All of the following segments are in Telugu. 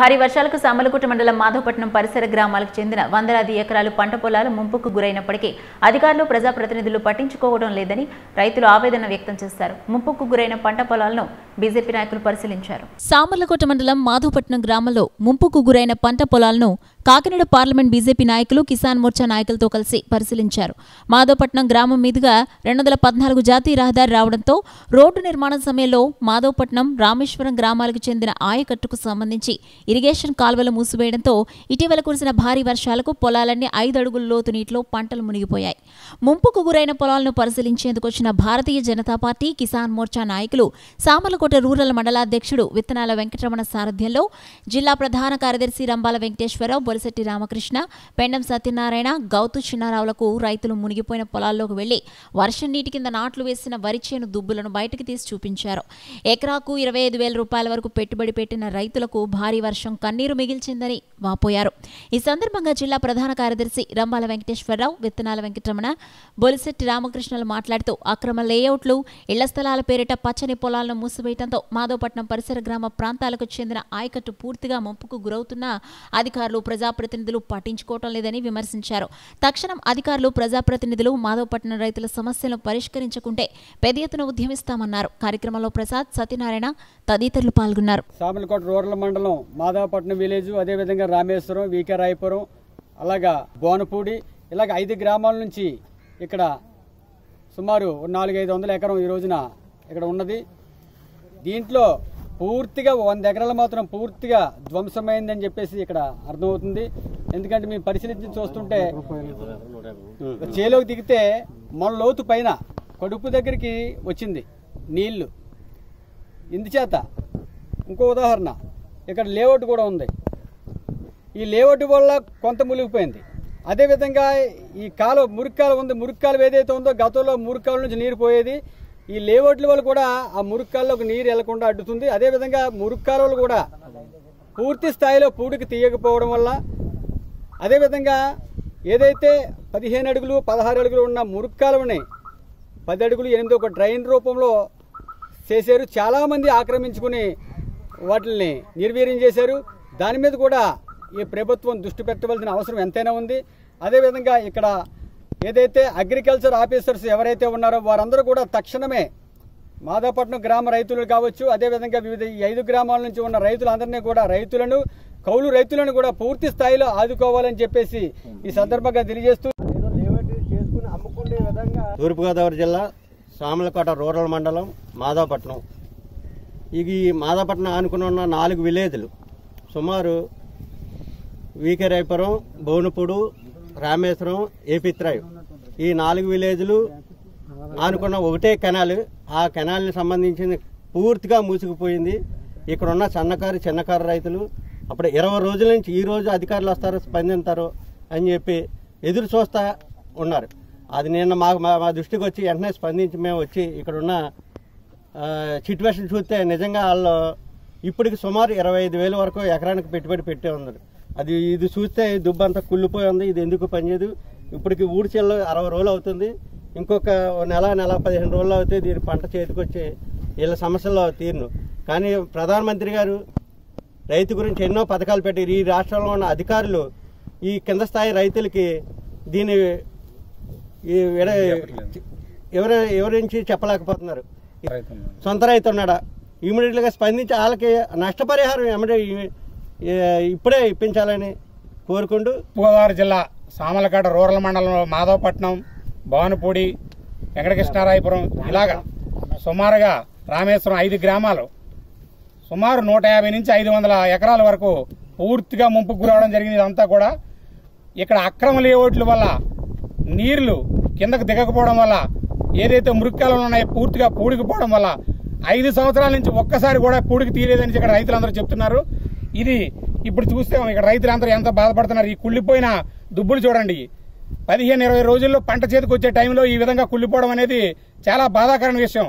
భారీ వర్షాలకు సామలకుట మండలం మాధవపట్నం పరిసర గ్రామాలకు చెందిన వందలాది ఎకరాలు పంట పొలాలు ముంపుకు గురైనప్పటికీ అధికారులు ప్రజాప్రతినిధులు పట్టించుకోవడం లేదని రైతులు ఆవేదన వ్యక్తం చేశారు. ముంపుకు గురైన పంట పొలాలను బీజేపీ నాయకులు పరిశీలించారు. సామర్లకోట మండలం మాధవపట్నం గ్రామంలో ముంపుకు గురైన పంట పొలాలను కాకినాడ పార్లమెంట్ బీజేపీ నాయకులు కిసాన్ మోర్చా నాయకులతో కలిసి పరిశీలించారు. మాధవపట్నం గ్రామం మీదుగా రెండు వందల పద్నాలుగు జాతీయ రహదారి రావడంతో రోడ్డు నిర్మాణ సమయంలో మాధవపట్నం రామేశ్వరం గ్రామాలకు చెందిన ఆయకట్టుకు సంబంధించి ఇరిగేషన్ కాల్వలు మూసివేయడంతో ఇటీవల కురిసిన భారీ వర్షాలకు పొలాలన్నీ ఐదు అడుగుల లోతు నీటిలో పంటలు మునిగిపోయాయి. ముంపుకు గురైన పొలాలను పరిశీలించేందుకు వచ్చిన భారతీయ జనతా పార్టీ కిసాన్ మోర్చా నాయకులు సామర్లకోట రూరల్ మండలాధ్యక్షుడు విత్తనాల వెంకటరమణ సారథ్యంలో జిల్లా ప్రధాన కార్యదర్శి రంబాల వెంకటేశ్వరరావు బొలిశెట్టి రామకృష్ణ పెండం సత్యనారాయణ గౌతు చిన్నారావులకు రైతులు మునిగిపోయిన పొలాల్లోకి వెళ్ళి వర్షం నీటి కింద నాట్లు వేసిన వరి చేను దుబ్బులను బయటకు తీసి చూపించారు. ఎకరాకు ఇరవై ఐదు వేల రూపాయల వరకు పెట్టుబడి పెట్టిన రైతులకు భారీ వర్షం కన్నీరు మిగిల్చిందని వాపోయారు. ఈ సందర్భంగా జిల్లా ప్రధాన కార్యదర్శి రంబాల వెంకటేశ్వరరావు విత్తనాల వెంకటరమణ బొలిశెట్టి రామకృష్ణలు మాట్లాడుతూ అక్రమ లేఅవుట్లు ఇళ్ళ స్థలాల పేరిట పచ్చని పొలాలను మూసివేయడంతో మాధవపట్నం పరిసర గ్రామ ప్రాంతాలకు చెందిన ఆయకట్టు పూర్తిగా ముంపుకు గురవుతున్న అధికారులు ప్రజాప్రతినిధులు పట్టించుకోవటం లేదని విమర్శించారు. తక్షణం అధికారులు ప్రజాప్రతినిధులు మాధవపట్నం రైతుల సమస్యలను పరిష్కరించకుంటే పెద్ద ఎత్తున ఉద్యమిస్తామన్నారు. కార్యక్రమంలో ప్రసాద్ సత్యనారాయణ తదితరులు పాల్గొన్నారు. సామలకోట రూరల్ మండలం మాధవపట్నం విలేజ్ అదేవిధంగా రామేశ్వరం వీకే రాయపురం అలాగా బోనపూడి ఇలాగ ఐదు గ్రామాల నుంచి ఇక్కడ సుమారు నాలుగైదు వందల ఎకరం ఈ రోజున ఇక్కడ ఉన్నది. దీంట్లో పూర్తిగా వంద ఎకరాలు మాత్రం పూర్తిగా ధ్వంసమైందని చెప్పేసి ఇక్కడ అర్థమవుతుంది. ఎందుకంటే మేము పరిశీలించి చూస్తుంటే చేలోకి దిగితే మన లోతు పైన కడుపు దగ్గరికి వచ్చింది నీళ్ళు. ఇందుచేత ఇంకో ఉదాహరణ ఇక్కడ లేఅవుట్ కూడా ఉంది. ఈ లేఅవుట్ వల్ల కొంత మునిగిపోయింది. అదేవిధంగా ఈ కాలువ మురికాలు ఉంది. మురికాలు ఏదైతే ఉందో గతంలో మురికాల నుంచి నీరు పోయేది. ఈ లేఅవుట్ల వల్ల కూడా ఆ మురుక్కాల్లోకి నీరు వెళ్ళకుండా అడ్డుతుంది. అదేవిధంగా మురికి కూడా పూర్తి స్థాయిలో పూడికి తీయకపోవడం వల్ల అదేవిధంగా ఏదైతే పదిహేను అడుగులు పదహారు అడుగులు ఉన్న మురికి పది అడుగులు ఎనిమిది ఒక డ్రైన్ రూపంలో చేశారు. చాలామంది ఆక్రమించుకుని వాటిని నిర్వీర్యం చేశారు. దాని మీద కూడా ఈ ప్రభుత్వం దృష్టి పెట్టవలసిన అవసరం ఎంతైనా ఉంది. అదేవిధంగా ఇక్కడ ఏదైతే అగ్రికల్చర్ ఆఫీసర్స్ ఎవరైతే ఉన్నారో వారందరూ కూడా తక్షణమే మాదాపట్నం గ్రామ రైతులు కావచ్చు అదేవిధంగా వివిధ ఈ ఐదు గ్రామాల నుంచి ఉన్న రైతులందరినీ కూడా రైతులను కౌలు రైతులను కూడా పూర్తి స్థాయిలో ఆదుకోవాలని చెప్పేసి ఈ సందర్భంగా తెలియజేస్తూ తూర్పుగోదావరి జిల్లా సామలకోట రూరల్ మండలం మాధవపట్నం. ఇది మాధవపట్నం ఆనుకుని ఉన్న నాలుగు విలేజ్లు సుమారు వీకరాయపురం బోనుపూడు రామేశ్వరం ఏపిత్రాయ్ ఈ నాలుగు విలేజ్లు ఆనుకున్న ఒకటే కెనాల్. ఆ కెనాల్ని సంబంధించిన పూర్తిగా మూసుకుపోయింది. ఇక్కడ ఉన్న సన్నకారు చిన్నకారు రైతులు అప్పుడు ఇరవై రోజుల నుంచి ఈ రోజు అధికారులు వస్తారు స్పందిస్తారు అని చెప్పి ఎదురు చూస్తా ఉన్నారు. అది నిన్న మాకు మా మా దృష్టికి వచ్చి వెంటనే స్పందించి మేము వచ్చి ఇక్కడ ఉన్న సిచ్యువేషన్ చూస్తే నిజంగా వాళ్ళు ఇప్పటికి సుమారు ఇరవై ఐదు వేల వరకు ఎకరానికి పెట్టుబడి పెట్టే ఉన్నారు. అది ఇది చూస్తే దుబ్బంతా కుళ్ళిపోయి ఉంది ఇది ఎందుకు పనిచేయదు? ఇప్పటికి ఊడిచెల్లో అరవై రోజులు అవుతుంది. ఇంకొక నెల నెల పదిహేను రోజులు అవుతే దీని పంట చేతికొచ్చి వీళ్ళ సమస్యల్లో తీరును. కానీ ప్రధానమంత్రి గారు రైతు గురించి ఎన్నో పథకాలు పెట్టారు ఈ రాష్ట్రంలో ఉన్న అధికారులు ఈ కింద స్థాయి రైతులకి దీని ఎవరు ఎవరించి చెప్పలేకపోతున్నారు. సొంత రైతు ఉన్నాడా? ఇమీడియట్గా స్పందించి వాళ్ళకి నష్టపరిహారం ఎమ్మడే ఇప్పుడే ఇప్పించాలని కోరుకుంటూ గోదావరి జిల్లా సామలకాట రూరల్ మండలంలో మాధవపట్నం భానుపూడి వెంకటకృష్ణారాయపురం ఇలాగా సుమారుగా రామేశ్వరం ఐదు గ్రామాలు సుమారు నూట యాభై నుంచి ఐదు వందల ఎకరాల వరకు పూర్తిగా ముంపుకు గురవడం జరిగింది. ఇదంతా కూడా ఇక్కడ అక్రమ లేఅవుట్ల వల్ల నీళ్ళు కిందకు దిగకపోవడం వల్ల ఏదైతే మురికాలు ఉన్నాయో పూర్తిగా పూడికిపోవడం వల్ల ఐదు సంవత్సరాల నుంచి ఒక్కసారి కూడా పూడికి తీయలేదని ఇక్కడ రైతులందరూ చెప్తున్నారు. ఇది ఇప్పుడు చూస్తే ఇక్కడ రైతులందరూ ఎంత బాధపడుతున్నారు. ఈ కుళ్ళిపోయిన దుబ్బులు చూడండి. పదిహేను ఇరవై రోజుల్లో పంట చేతికి వచ్చే టైంలో ఈ విధంగా కుళ్ళిపోవడం అనేది చాలా బాధాకరమైన విషయం.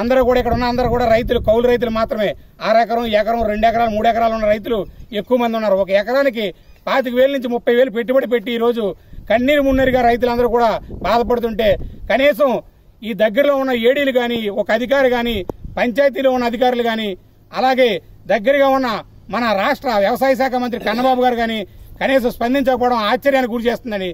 అందరూ కూడా ఇక్కడ ఉన్న అందరూ కూడా రైతులు కౌలు రైతులు మాత్రమే. ఆరు ఎకరం ఎకరం రెండు ఎకరాలు మూడు ఎకరాలు ఉన్న రైతులు ఎక్కువ మంది ఉన్నారు. ఒక ఎకరానికి పాతిక వేల నుంచి ముప్పై వేలు పెట్టుబడి పెట్టి ఈ రోజు కన్నీరు మున్నీరుగా రైతులందరూ కూడా బాధపడుతుంటే కనీసం ఈ దగ్గరలో ఉన్న ఏడీలు కానీ ఒక అధికారి కానీ పంచాయతీలో ఉన్న అధికారులు కానీ అలాగే దగ్గరగా ఉన్న మన రాష్ట్ర వ్యవసాయ శాఖ మంత్రి కన్నబాబు గారు కానీ కనీసం స్పందించకపోవడం ఆశ్చర్యానికి గురి చేస్తుందని